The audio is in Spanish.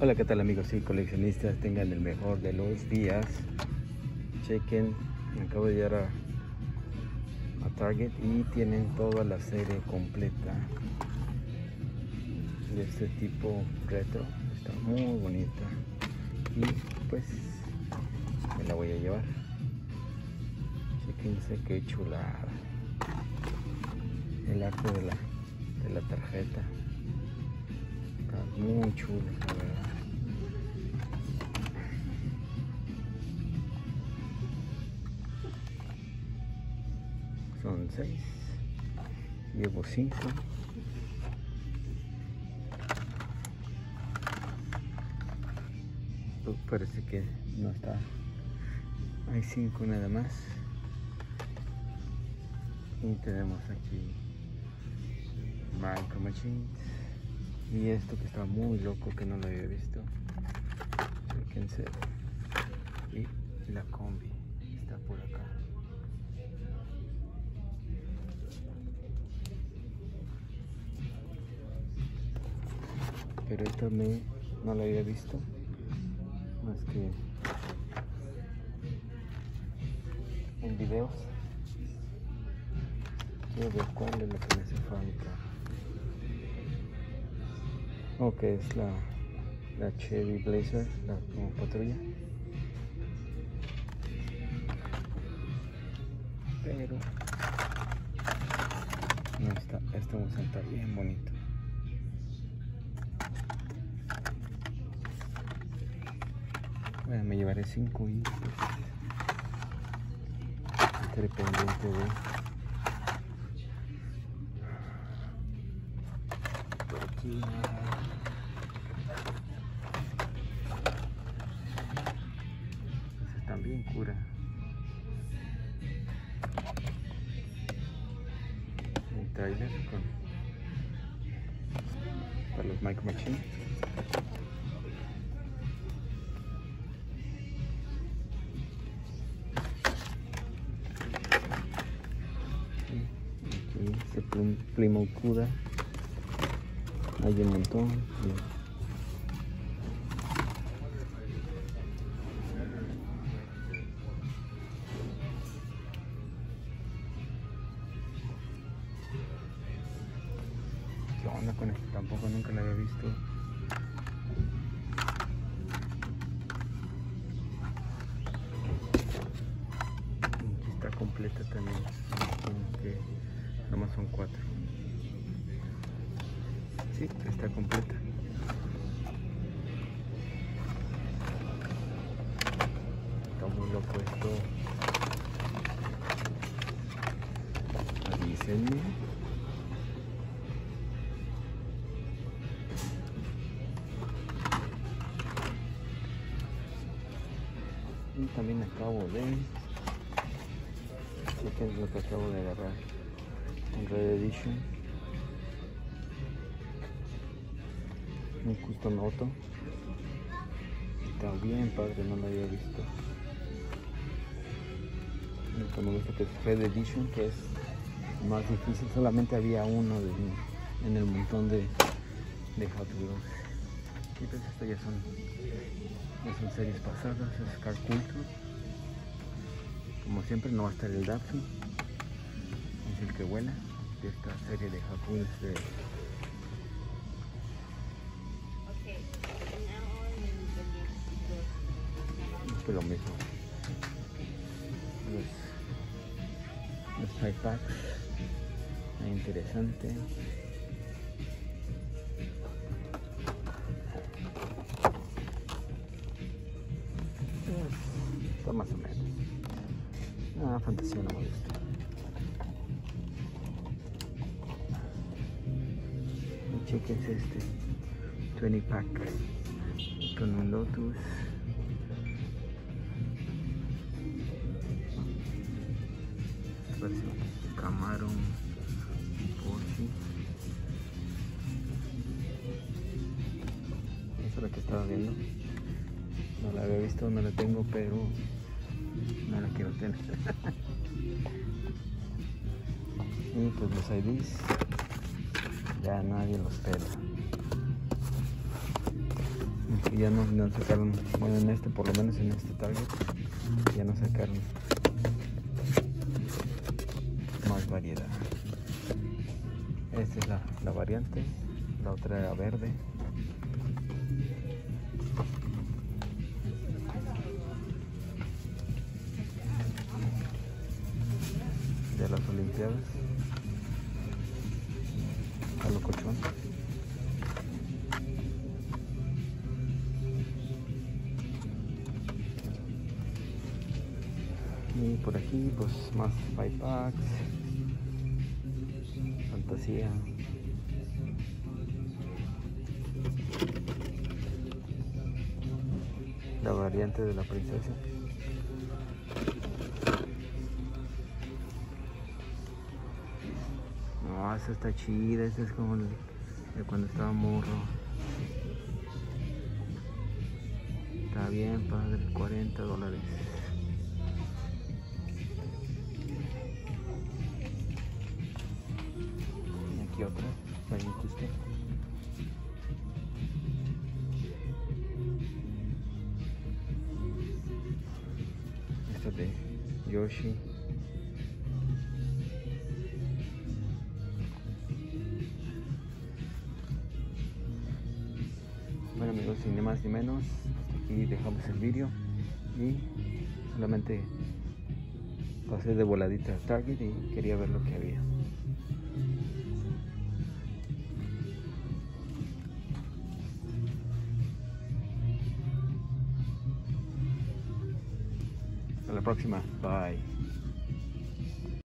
Hola, ¿qué tal amigos y coleccionistas? Tengan el mejor de los días. Chequen, me acabo de llegar a, Target y tienen toda la serie completa de este tipo retro. Está muy bonita y pues me la voy a llevar. Chequense qué chulada. El arte de la, de la tarjeta. Muy. Son seis. Llevo cinco. Parece que no está. Hay cinco nada más. Y tenemos aquí Micro Machines. Y esto que está muy loco que no lo había visto. Fíjense. Y la combi está por acá. Pero esta no la había visto. Más que en videos. Quiero ver cuál es lo que me hace falta. Ok, es la, la Chevy Blazer, la como patrulla. Pero no está, este museo está bien bonito. Bueno, me llevaré cinco y estaré pendiente de por aquí. Están bien cura. Un trailer con para los micro machines. Aquí este Plim- Plymouth Cuda. Hay un montón. Con esto? Tampoco nunca lo había visto. Aquí está completa también. Como que nomás son cuatro. Sí, está completa. Está muy loco esto. Avísenme. También acabo de... Chequen lo que acabo de agarrar. Un Red Edition. Un Custom Auto. Está bien padre, no lo había visto. Lo que gusta que es Red Edition, que es más difícil. Solamente había uno de- en el montón de, de Hot Wheels. Y pues esto ya son, ya son series pasadas, es Car Culture. Como siempre no va a estar el Daffy, es el que vuela de esta serie de de que lo mismo. Los, los high packs, interesante. Está más o menos. Ah, fantasía no. Y chequense este 20 pack con un Lotus. Parece un Camaro, un Porsche. Esa es la que estaba viendo. No la había visto, no la tengo, pero no la quiero tener. y pues los IDs ya nadie los pela. Y ya no, no sacaron, bueno en este, por lo menos en este target, ya no sacaron más variedad. Esta es la, la variante, la otra era verde. De las Olimpiadas. A lo cochón. Y por aquí, pues más packs. Fantasía. La variante de la princesa. No, esa está chida, esa es como de cuando estaba morro. Está bien, padre, 40 dólares. Y aquí otra, ahí justo. Esta de Yoshi. Bueno amigos, sin más ni menos, aquí dejamos el vídeo y solamente pasé de voladita a Target y quería ver lo que había. Hasta la próxima, bye.